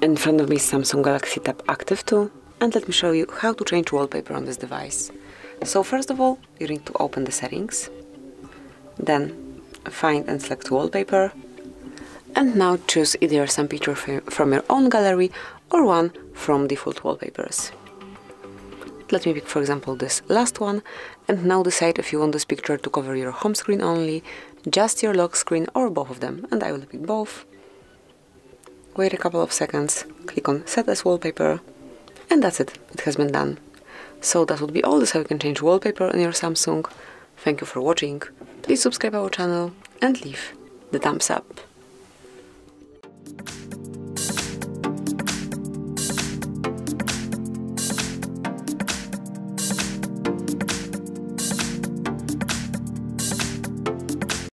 In front of me is Samsung Galaxy Tab Active 2 and let me show you how to change wallpaper on this device. So first of all, you need to open the settings, then find and select wallpaper and now choose either some picture from your own gallery or one from default wallpapers. Let me pick for example this last one and now decide if you want this picture to cover your home screen only, just your lock screen or both of them and I will pick both wait a couple of seconds, click on set as wallpaper, and that's it, it has been done. So that would be all this how you can change wallpaper on your Samsung. Thank you for watching, please subscribe our channel and leave the thumbs up.